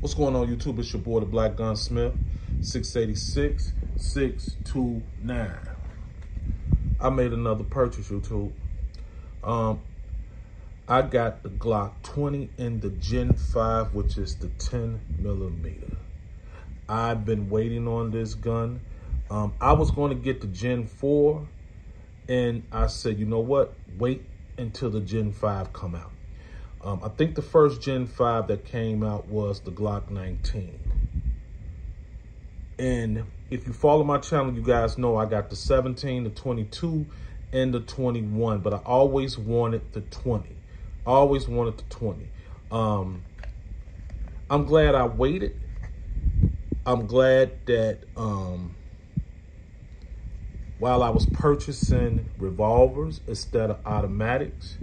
What's going on YouTube? It's your boy, the Black Gunsmith, 686 629. I made another purchase, YouTube. Um, I got the Glock 20 in the Gen 5, which is the 10 millimeter. I've been waiting on this gun. Um, I was going to get the Gen 4, and I said, you know what? Wait until the Gen 5 come out. Um, I think the first Gen 5 that came out was the Glock 19. And if you follow my channel, you guys know I got the 17, the 22, and the 21. But I always wanted the 20. Always wanted the 20. Um, I'm glad I waited. I'm glad that um, while I was purchasing revolvers instead of automatics,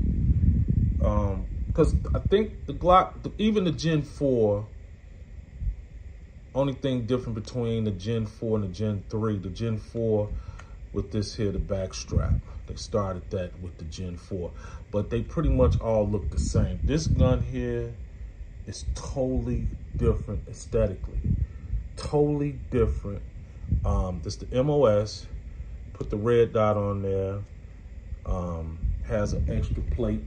um, because I think the Glock, even the Gen 4, only thing different between the Gen 4 and the Gen 3, the Gen 4 with this here, the back strap. They started that with the Gen 4, but they pretty much all look the same. This gun here is totally different aesthetically, totally different. Um, this the MOS, put the red dot on there, um, has an extra plate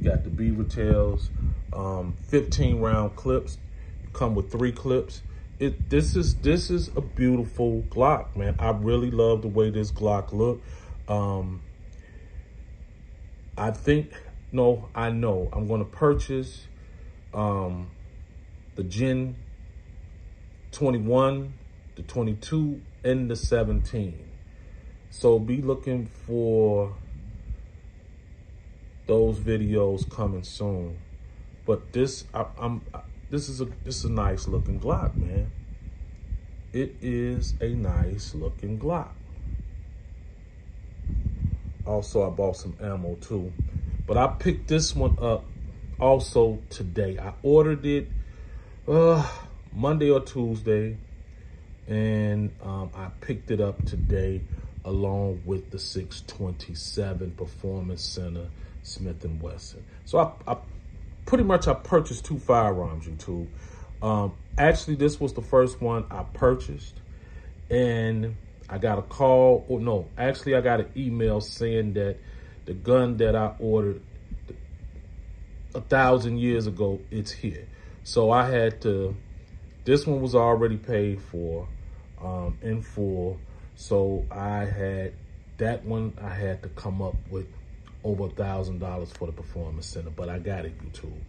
you got the beaver tails, um, 15 round clips. come with three clips. It this is this is a beautiful Glock, man. I really love the way this Glock look. Um, I think no, I know I'm going to purchase um, the Gen 21, the 22, and the 17. So be looking for those videos coming soon. But this, I, am this is a this is a nice looking Glock, man. It is a nice looking Glock. Also, I bought some ammo too. But I picked this one up also today. I ordered it uh, Monday or Tuesday. And um, I picked it up today along with the 627 Performance Center Smith & Wesson. So I, I pretty much I purchased two firearms, YouTube. Um, actually, this was the first one I purchased. And I got a call, or no, actually I got an email saying that the gun that I ordered a thousand years ago, it's here. So I had to, this one was already paid for um, in full. So I had, that one I had to come up with over a thousand dollars for the performance center, but I got it YouTube.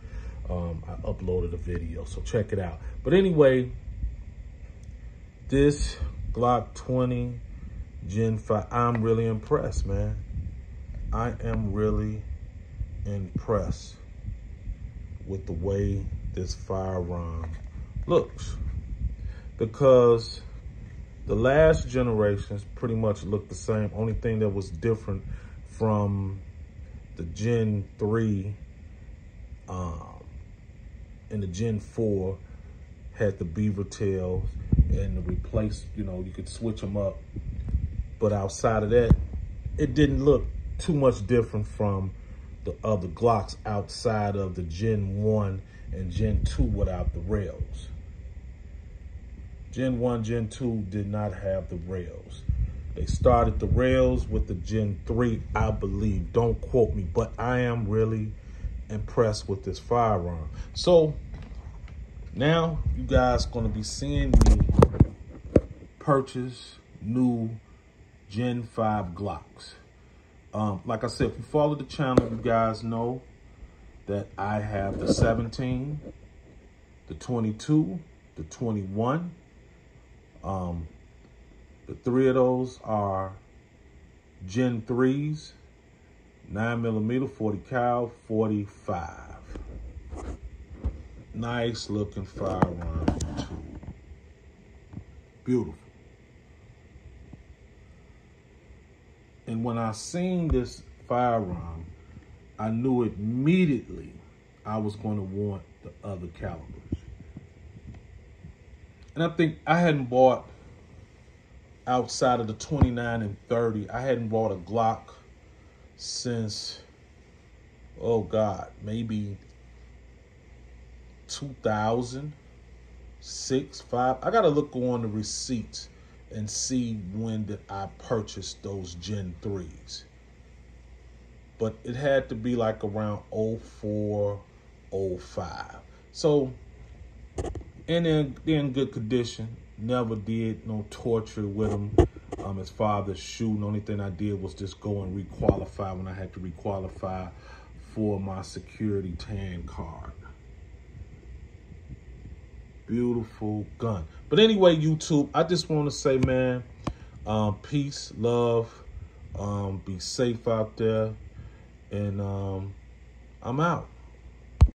Um, I uploaded a video, so check it out. But anyway, this Glock 20 Gen 5, I'm really impressed, man. I am really impressed with the way this firearm looks because the last generations pretty much looked the same. Only thing that was different from the Gen 3 um, and the Gen 4 had the beaver tails and the replace, you know, you could switch them up. But outside of that, it didn't look too much different from the other Glocks outside of the Gen 1 and Gen 2 without the rails. Gen 1, Gen 2 did not have the rails. They started the rails with the Gen 3, I believe. Don't quote me, but I am really impressed with this firearm. So now you guys going to be seeing me purchase new Gen 5 Glocks. Um, like I said, if you follow the channel, you guys know that I have the 17, the 22, the 21, um, the three of those are Gen 3s, 9 millimeter, 40 cal, 45. Nice looking firearm too. Beautiful. And when I seen this firearm, I knew immediately I was going to want the other calibers. And I think I hadn't bought outside of the 29 and 30. I hadn't bought a Glock since, oh God, maybe 2006, five. I gotta look on the receipts and see when did I purchase those Gen 3s. But it had to be like around 04, 05. So, and then they're in good condition. Never did no torture with him Um, as father shooting, only thing I did was just go and requalify when I had to requalify for my security tan card. Beautiful gun. But anyway, YouTube, I just want to say, man, um, peace, love, um, be safe out there, and um, I'm out.